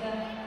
Liza